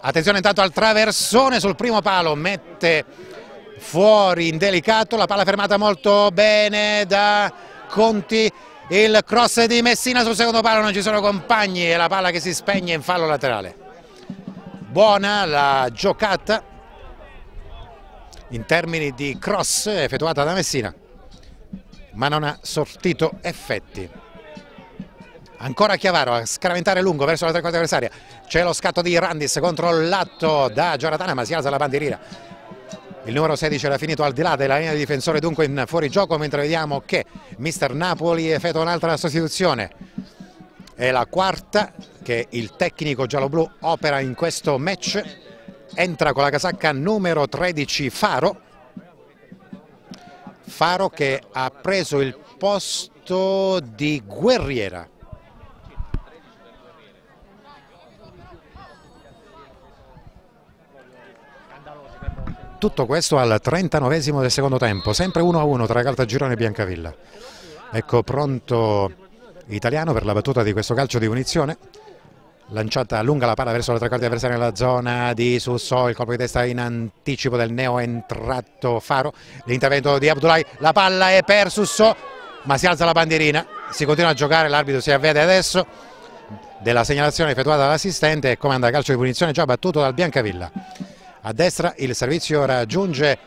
attenzione intanto al traversone sul primo palo mette fuori indelicato la palla fermata molto bene da Conti, il cross di Messina sul secondo palo, non ci sono compagni e la palla che si spegne in fallo laterale. Buona la giocata in termini di cross effettuata da Messina, ma non ha sortito effetti. Ancora Chiavaro a scaraventare lungo verso la tre quarti avversaria. C'è lo scatto di Randis controllato da Gioratana, ma si alza la bandierina. Il numero 16 era finito al di là della linea di difensore, dunque in fuorigioco, mentre vediamo che Mister Napoli effettua un'altra sostituzione. È la quarta che il tecnico giallo-blu opera in questo match. Entra con la casacca numero 13 Faro. Faro che ha preso il posto di Guerriera. Tutto questo al 39 del secondo tempo, sempre 1-1 tra Caltagirone e Biancavilla. Ecco pronto Italiano per la battuta di questo calcio di punizione. Lanciata lunga la palla verso la tre quarti avversaria nella zona di Susso, il colpo di testa in anticipo del neo entrato Faro. L'intervento di Abdullahi, la palla è per Susso, ma si alza la bandierina, si continua a giocare, l'arbitro si avvede adesso della segnalazione effettuata dall'assistente e comanda calcio di punizione già battuto dal Biancavilla a destra il servizio raggiunge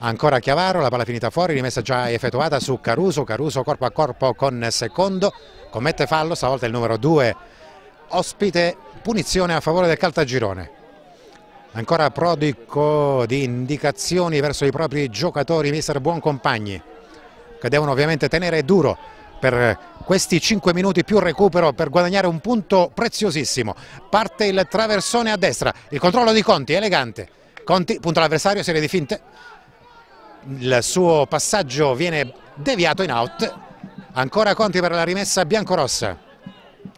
ancora Chiavaro, la palla finita fuori, rimessa già effettuata su Caruso, Caruso corpo a corpo con secondo, commette fallo, stavolta il numero 2 ospite, punizione a favore del Caltagirone. Ancora prodico di indicazioni verso i propri giocatori, mister Buoncompagni, che devono ovviamente tenere duro per questi 5 minuti più recupero per guadagnare un punto preziosissimo. Parte il traversone a destra, il controllo di Conti, elegante. Conti, punto all'avversario, serie di finte. Il suo passaggio viene deviato in out. Ancora Conti per la rimessa biancorossa,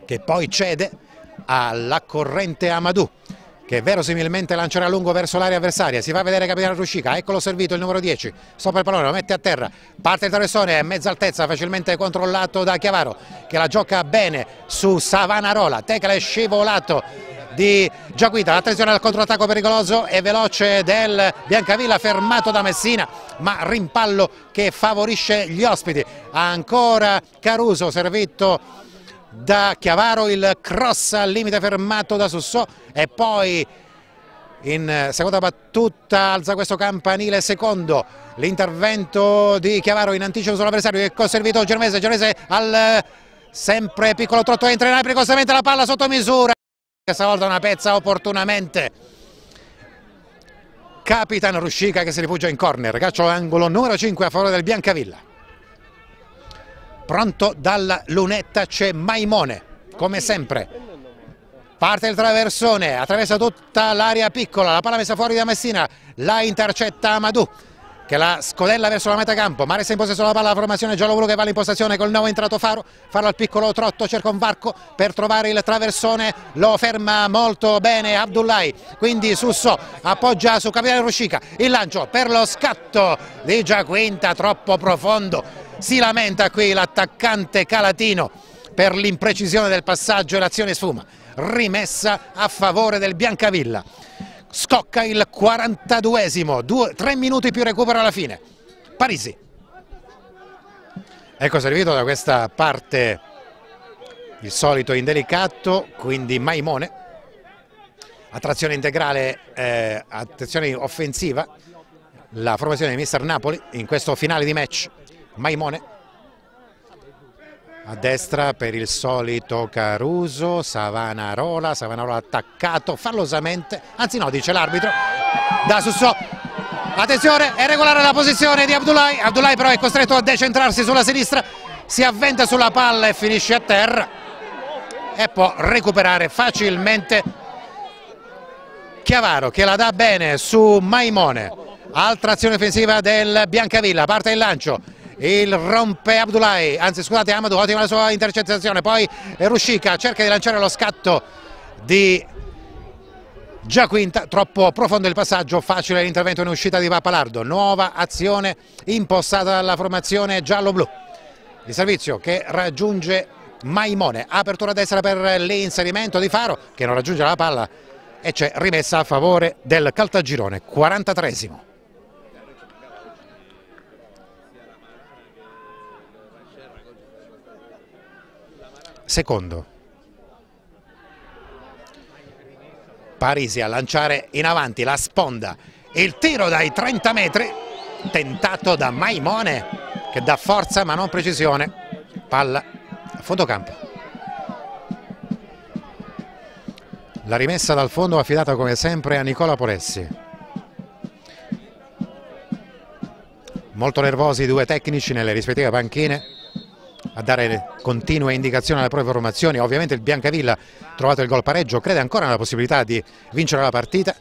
che poi cede alla corrente Amadou che verosimilmente lancerà lungo verso l'area avversaria, si fa vedere capitano Ruscica, eccolo servito il numero 10, sopra il pallone, lo mette a terra, parte il traversone a mezza altezza, facilmente controllato da Chiavaro, che la gioca bene su Savanarola, tecle scivolato di Giaquita, attenzione al controattacco pericoloso e veloce del Biancavilla fermato da Messina, ma rimpallo che favorisce gli ospiti, ancora Caruso servito da Chiavaro il cross al limite fermato da Sussò. E poi in seconda battuta alza questo campanile secondo. L'intervento di Chiavaro in anticipo sull'avversario che ha servito Germese, Germese al sempre piccolo trotto entra in apri costamente la palla sotto misura questa volta una pezza opportunamente. Capitan Ruscica che si rifugia in corner. Calcio angolo numero 5 a favore del Biancavilla. Pronto dalla lunetta c'è Maimone come sempre. Parte il traversone attraversa tutta l'area piccola la palla messa fuori da Messina la intercetta Amadou che la scodella verso la metacampo. Ma resta in possesso la palla la formazione giallo-blu che va all'impostazione col nuovo entrato Faro. Faro al piccolo trotto cerca un varco per trovare il traversone. Lo ferma molto bene Abdullahi. Quindi Susso appoggia su Capitale Ruscica il lancio per lo scatto di Giaquinta troppo profondo. Si lamenta qui l'attaccante Calatino per l'imprecisione del passaggio e l'azione sfuma. Rimessa a favore del Biancavilla. Scocca il 42esimo, tre minuti più recupero alla fine. Parisi. Ecco servito da questa parte il solito indelicato, quindi Maimone. Attrazione integrale, eh, attenzione offensiva, la formazione di Mister Napoli in questo finale di match Maimone a destra per il solito Caruso, Savanarola, Savanarola attaccato fallosamente, anzi no dice l'arbitro, da Susso, attenzione è regolare la posizione di Abdullahi, Abdullahi però è costretto a decentrarsi sulla sinistra, si avventa sulla palla e finisce a terra e può recuperare facilmente. Chiavaro che la dà bene su Maimone, altra azione offensiva del Biancavilla, parte il lancio, il rompe Abdullahi, anzi scusate Amadou, ottima la sua intercettazione, poi Ruscica cerca di lanciare lo scatto di Giaquinta, troppo profondo il passaggio, facile l'intervento in uscita di Pappalardo, nuova azione impostata dalla formazione giallo-blu. Il servizio che raggiunge Maimone, apertura a destra per l'inserimento di Faro che non raggiunge la palla e c'è rimessa a favore del Caltagirone, 43esimo. Secondo. Parisi a lanciare in avanti la sponda. Il tiro dai 30 metri tentato da Maimone che dà forza ma non precisione. Palla a fondo campo la rimessa dal fondo affidata come sempre a Nicola Polessi molto nervosi i due tecnici nelle rispettive panchine a dare continue indicazioni alle proprie formazioni. Ovviamente il Biancavilla, trovato il gol pareggio, crede ancora nella possibilità di vincere la partita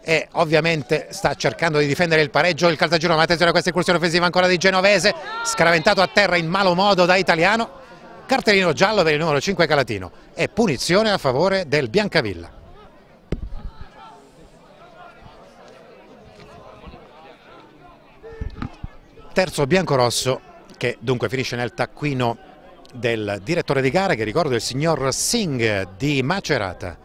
e ovviamente sta cercando di difendere il pareggio il Caltagirone, ma attenzione a questa incursione offensiva ancora di Genovese, scraventato a terra in malo modo da Italiano, cartellino giallo per il numero 5 Calatino e punizione a favore del Biancavilla. Terzo biancorosso che dunque finisce nel taccuino del direttore di gara che ricordo il signor Singh di Macerata.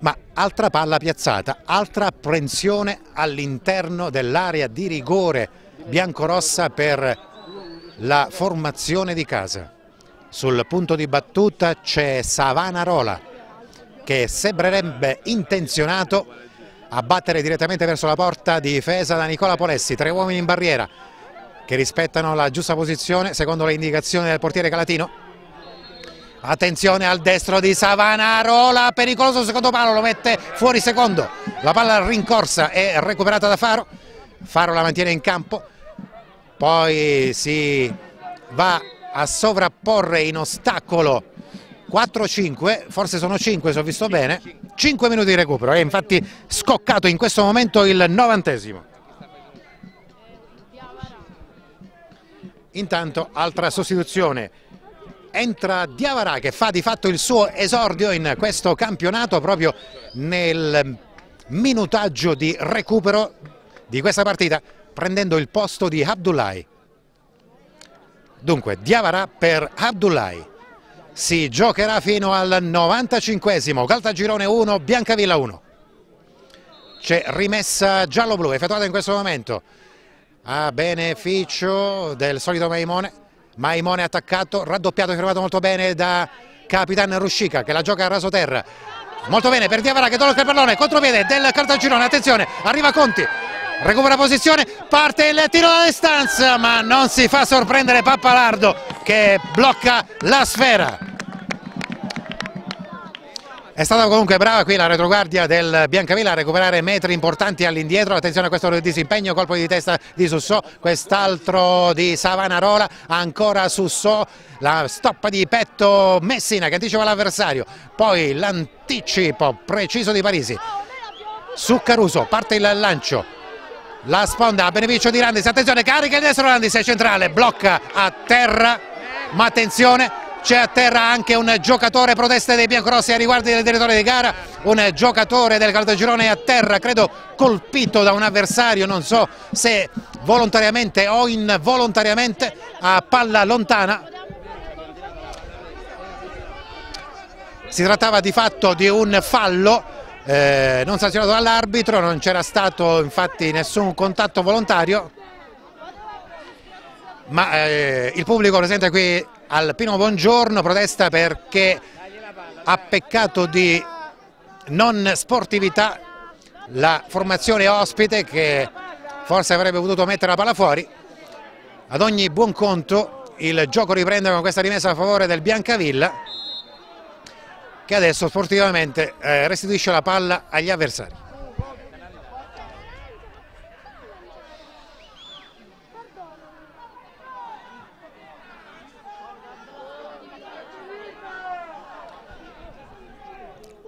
Ma altra palla piazzata, altra apprensione all'interno dell'area di rigore biancorossa per la formazione di casa. Sul punto di battuta c'è Savanarola che sembrerebbe intenzionato a battere direttamente verso la porta difesa da Nicola Polessi, tre uomini in barriera che rispettano la giusta posizione secondo le indicazioni del portiere Calatino. Attenzione al destro di Savanarola, pericoloso secondo palo, lo mette fuori secondo. La palla rincorsa è recuperata da Faro, Faro la mantiene in campo, poi si va a sovrapporre in ostacolo 4-5, forse sono 5 se ho visto bene, 5 minuti di recupero, è infatti scoccato in questo momento il novantesimo. Intanto altra sostituzione, entra Diavara che fa di fatto il suo esordio in questo campionato proprio nel minutaggio di recupero di questa partita prendendo il posto di Abdullahi. Dunque Diavara per Abdullahi, si giocherà fino al 95esimo, Caltagirone 1, Biancavilla 1. C'è rimessa giallo-blu effettuata in questo momento a beneficio del solito Maimone. Maimone attaccato, raddoppiato fermato molto bene da Capitan Ruscica che la gioca a raso terra. Molto bene per Diavara che tolga il pallone, contropiede del Cartagirone, attenzione, arriva Conti, recupera posizione, parte il tiro da distanza ma non si fa sorprendere Pappalardo che blocca la sfera. È stata comunque brava qui la retroguardia del Biancavilla a recuperare metri importanti all'indietro, attenzione a questo disimpegno, colpo di testa di Sussò, quest'altro di Savanarola, ancora Sussò, la stoppa di petto Messina che anticipa l'avversario, poi l'anticipo preciso di Parisi, su Caruso parte il lancio, la sponda a beneficio di Randis, attenzione carica il destro Randis, è centrale, blocca a terra, ma attenzione c'è a terra anche un giocatore proteste dei biancorossi a riguardo del direttore di gara, un giocatore del Caltagirone a terra, credo colpito da un avversario, non so se volontariamente o involontariamente, a palla lontana. Si trattava di fatto di un fallo eh, non sanzionato dall'arbitro, non c'era stato infatti nessun contatto volontario, ma eh, il pubblico presente qui al Pino Buongiorno, protesta perché ha peccato di non sportività la formazione ospite che forse avrebbe potuto mettere la palla fuori. Ad ogni buon conto il gioco riprende con questa rimessa a favore del Biancavilla che adesso sportivamente eh, restituisce la palla agli avversari.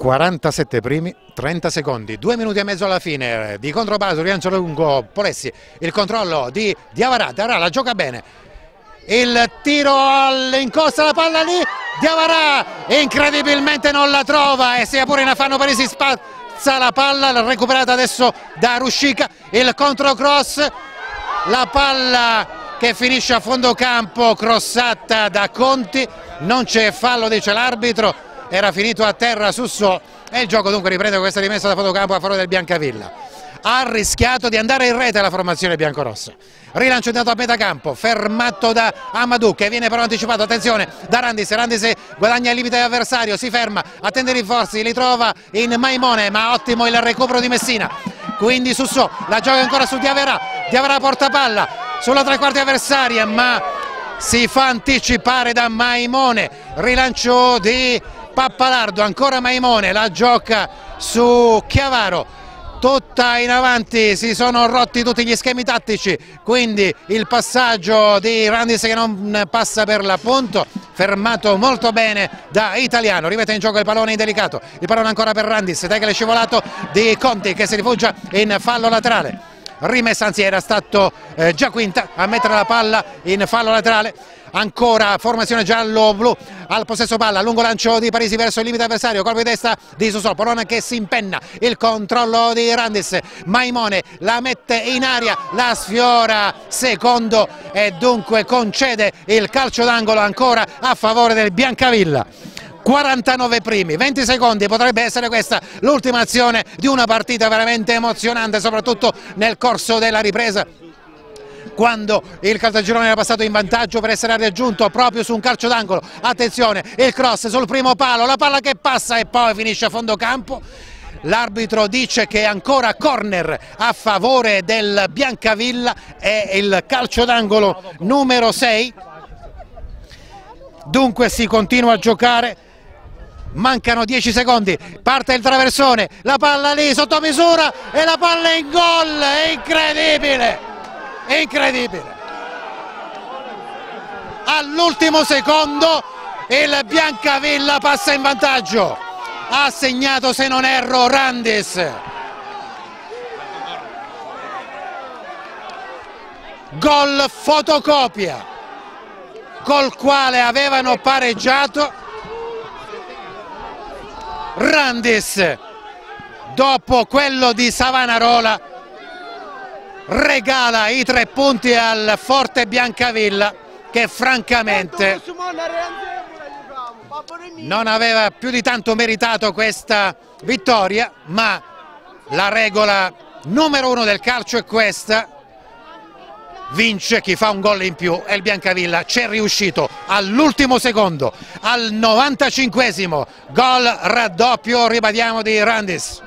47 primi, 30 secondi, 2 minuti e mezzo alla fine di controbaso, rilancio lungo Polessi, il controllo di Diavarà la gioca bene, il tiro all'incosta la palla lì, Diavarà incredibilmente non la trova e sia pure in affanno Parisi spazza la palla, recuperata adesso da Ruscica, il controcross, la palla che finisce a fondo campo, crossata da Conti, non c'è fallo dice l'arbitro, era finito a terra Sussò e il gioco dunque riprende questa rimessa da fotocampo a favore del Biancavilla. ha rischiato di andare in rete la formazione biancorossa. Rilancio intanto a metà campo, fermato da Amadou che viene però anticipato, attenzione, da Randis, Randis guadagna il limite dell'avversario, si ferma, attende i rinforzi, li trova in Maimone, ma ottimo il recupero di Messina, quindi Susso la gioca ancora su Diavera, Diavera porta palla sulla tre quarti avversaria, ma si fa anticipare da Maimone, rilancio di Pappalardo, ancora Maimone, la gioca su Chiavaro, tutta in avanti, si sono rotti tutti gli schemi tattici, quindi il passaggio di Randis che non passa per l'appunto, fermato molto bene da Italiano, rimette in gioco il pallone indelicato, il pallone ancora per Randis, è scivolato di Conti che si rifugia in fallo laterale. Rimessa, anzi era stato eh, già quinta a mettere la palla in fallo laterale ancora formazione giallo-blu al possesso palla, lungo lancio di Parisi verso il limite avversario, colpo di testa di Susò, Polona che si impenna, il controllo di Randis, Maimone la mette in aria, la sfiora. Secondo. E dunque concede il calcio d'angolo ancora a favore del Biancavilla. 49 primi, 20 secondi, potrebbe essere questa l'ultima azione di una partita veramente emozionante, soprattutto nel corso della ripresa quando il Caltagirone era passato in vantaggio per essere raggiunto proprio su un calcio d'angolo. Attenzione, il cross sul primo palo, la palla che passa e poi finisce a fondo campo. L'arbitro dice che è ancora corner a favore del Biancavilla, è il calcio d'angolo numero 6. Dunque si continua a giocare mancano 10 secondi, parte il traversone, la palla lì sotto misura e la palla in gol, è incredibile! Incredibile. All'ultimo secondo il Biancavilla passa in vantaggio. Ha segnato se non erro Randis. Gol fotocopia col quale avevano pareggiato. Randis dopo quello di Savanarola regala i tre punti al Forte Biancavilla che francamente non aveva più di tanto meritato questa vittoria ma la regola numero uno del calcio è questa. Vince chi fa un gol in più e il Biancavilla c'è riuscito all'ultimo secondo al 95esimo gol raddoppio ribadiamo di Randis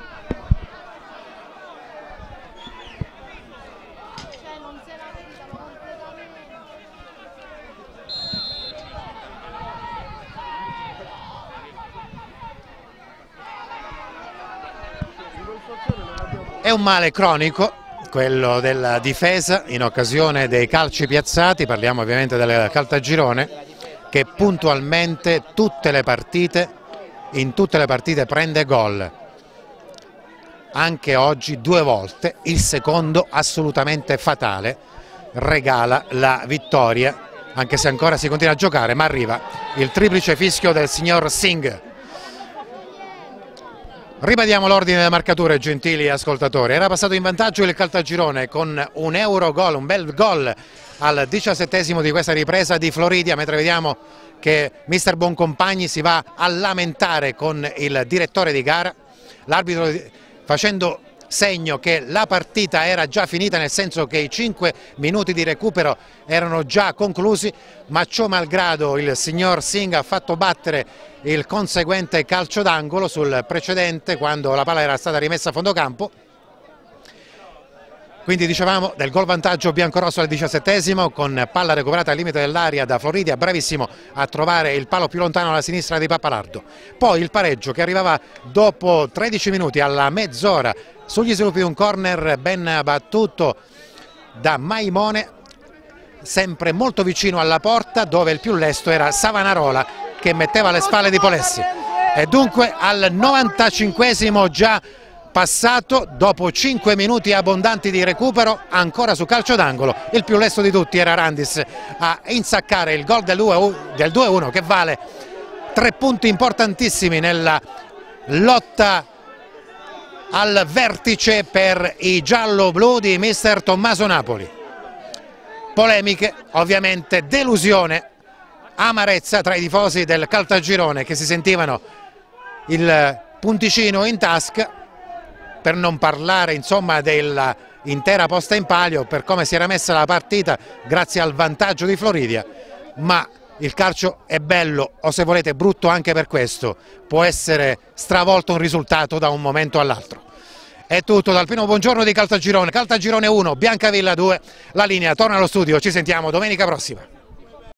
È un male cronico quello della difesa in occasione dei calci piazzati, parliamo ovviamente del Caltagirone, che puntualmente tutte le partite, in tutte le partite prende gol. Anche oggi due volte, il secondo assolutamente fatale, regala la vittoria, anche se ancora si continua a giocare, ma arriva il triplice fischio del signor Singh. Ribadiamo l'ordine delle marcature, gentili ascoltatori. Era passato in vantaggio il Caltagirone con un euro gol, un bel gol al diciassettesimo di questa ripresa di Floridia, mentre vediamo che mister Boncompagni si va a lamentare con il direttore di gara, l'arbitro facendo segno che la partita era già finita nel senso che i 5 minuti di recupero erano già conclusi ma ciò malgrado il signor Singh ha fatto battere il conseguente calcio d'angolo sul precedente quando la palla era stata rimessa a fondo campo quindi dicevamo del gol vantaggio biancorosso al diciassettesimo con palla recuperata al limite dell'aria da Floridia, bravissimo a trovare il palo più lontano alla sinistra di Pappalardo. Poi il pareggio che arrivava dopo 13 minuti alla mezz'ora sugli sviluppi di un corner ben battuto da Maimone, sempre molto vicino alla porta dove il più lesto era Savanarola che metteva le spalle di Polessi. E dunque al 95esimo già passato dopo 5 minuti abbondanti di recupero ancora su calcio d'angolo. Il più lesto di tutti era Randis a insaccare il gol del 2-1 che vale tre punti importantissimi nella lotta al vertice per i giallo-blu di mister Tommaso Napoli. Polemiche ovviamente delusione amarezza tra i tifosi del Caltagirone che si sentivano il punticino in tasca per non parlare insomma dell'intera posta in palio, per come si era messa la partita grazie al vantaggio di Floridia, ma il calcio è bello o se volete brutto anche per questo, può essere stravolto un risultato da un momento all'altro. È tutto dal primo buongiorno di Caltagirone, Caltagirone 1, Biancavilla 2, la linea torna allo studio, ci sentiamo domenica prossima.